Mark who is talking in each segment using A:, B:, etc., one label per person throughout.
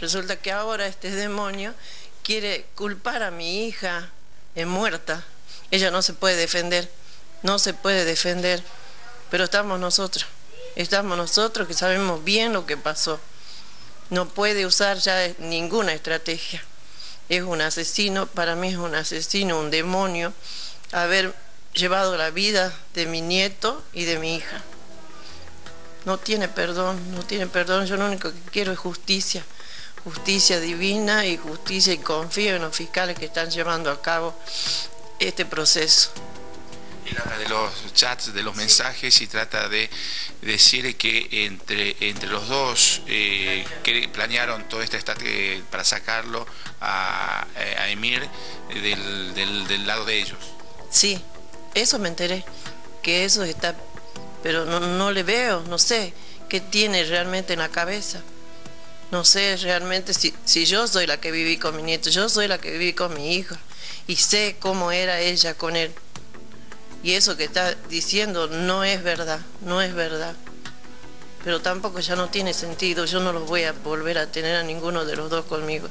A: Resulta que ahora este demonio quiere culpar a mi hija en muerta. Ella no se puede defender, no se puede defender, pero estamos nosotros, estamos nosotros que sabemos bien lo que pasó. No puede usar ya ninguna estrategia. Es un asesino, para mí es un asesino, un demonio, haber llevado la vida de mi nieto y de mi hija. No tiene perdón, no tiene perdón, yo lo único que quiero es justicia justicia divina y justicia y confío en los fiscales que están llevando a cabo este proceso.
B: Él habla de los chats, de los mensajes y trata de decir que entre, entre los dos eh, que planearon toda esta estrategia para sacarlo a, Emir del, del, lado de ellos.
A: Sí, eso me enteré, que eso está, pero no, no le veo, no sé qué tiene realmente en la cabeza. No sé realmente si, si yo soy la que viví con mi nieto, yo soy la que viví con mi hijo y sé cómo era ella con él. Y eso que está diciendo no es verdad, no es verdad. Pero tampoco ya no tiene sentido, yo no los voy a volver a tener a ninguno de los dos conmigo.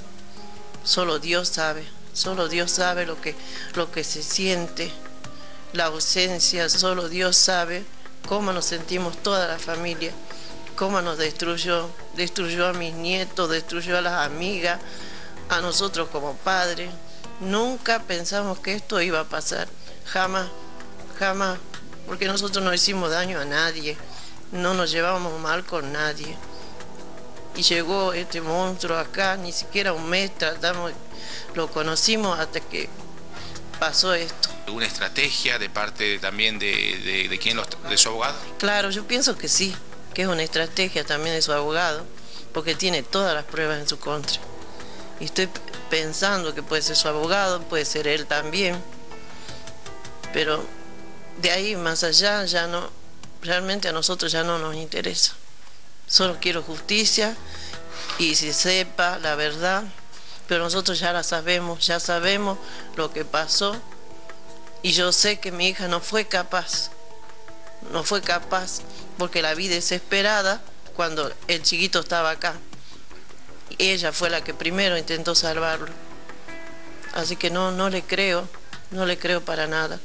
A: Solo Dios sabe, solo Dios sabe lo que, lo que se siente, la ausencia, solo Dios sabe cómo nos sentimos toda la familia cómo nos destruyó, destruyó a mis nietos, destruyó a las amigas, a nosotros como padres. Nunca pensamos que esto iba a pasar, jamás, jamás, porque nosotros no hicimos daño a nadie, no nos llevábamos mal con nadie. Y llegó este monstruo acá, ni siquiera un mes tratamos, lo conocimos hasta que pasó esto.
B: ¿Alguna estrategia de parte también de, de, quién, de su abogado?
A: Claro, yo pienso que sí que es una estrategia también de su abogado, porque tiene todas las pruebas en su contra. Y estoy pensando que puede ser su abogado, puede ser él también, pero de ahí más allá ya no, realmente a nosotros ya no nos interesa. Solo quiero justicia y si sepa la verdad, pero nosotros ya la sabemos, ya sabemos lo que pasó y yo sé que mi hija no fue capaz no fue capaz porque la vi desesperada cuando el chiquito estaba acá. Ella fue la que primero intentó salvarlo. Así que no, no le creo, no le creo para nada.